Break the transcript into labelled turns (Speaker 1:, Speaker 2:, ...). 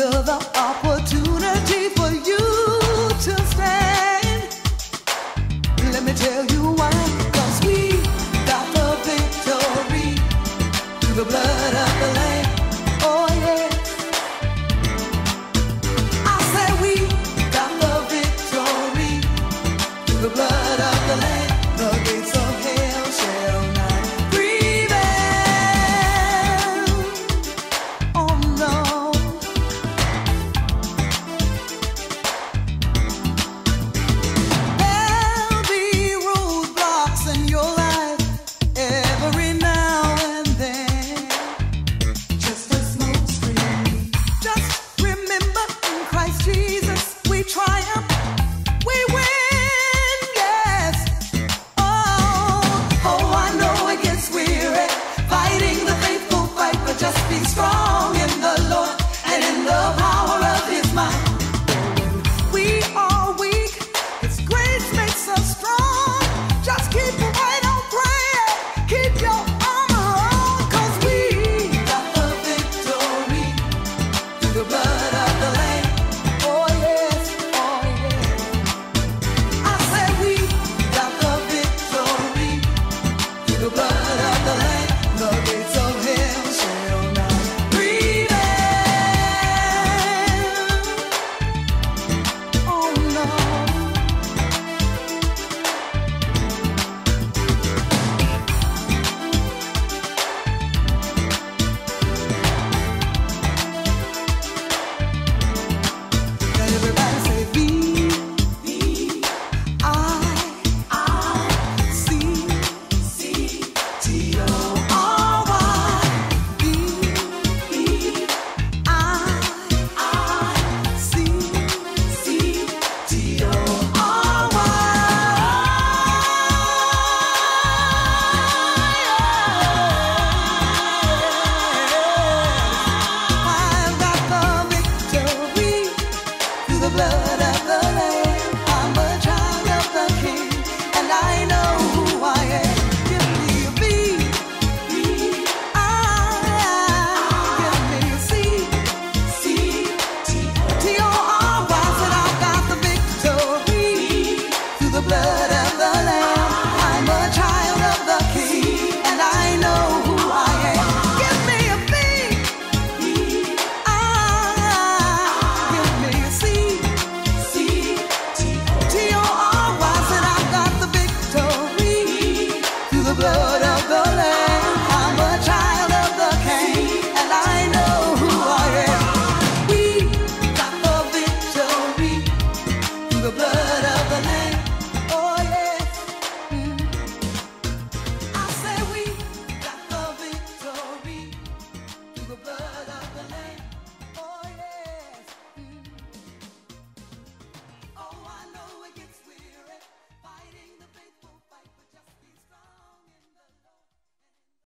Speaker 1: another opportunity. strong in the Lord and in the power of his might. We are Lord.